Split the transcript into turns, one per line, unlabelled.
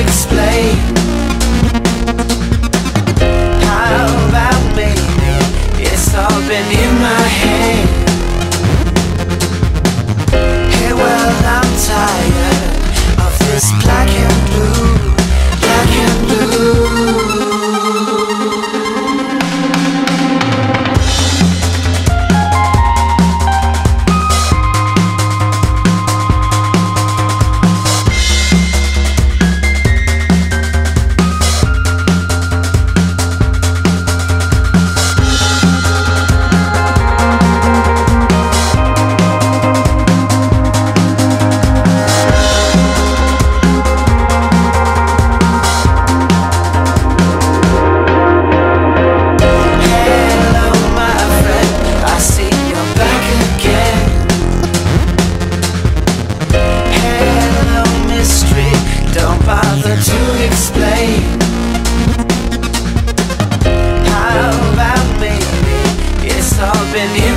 explain. to explain How about maybe it's all been